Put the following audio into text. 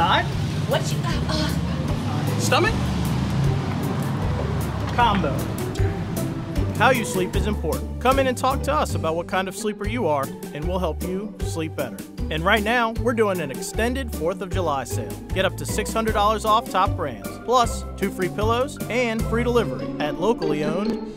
Side? What you uh, Stomach? Combo. How you sleep is important. Come in and talk to us about what kind of sleeper you are, and we'll help you sleep better. And right now, we're doing an extended 4th of July sale. Get up to $600 off top brands, plus two free pillows and free delivery at locally owned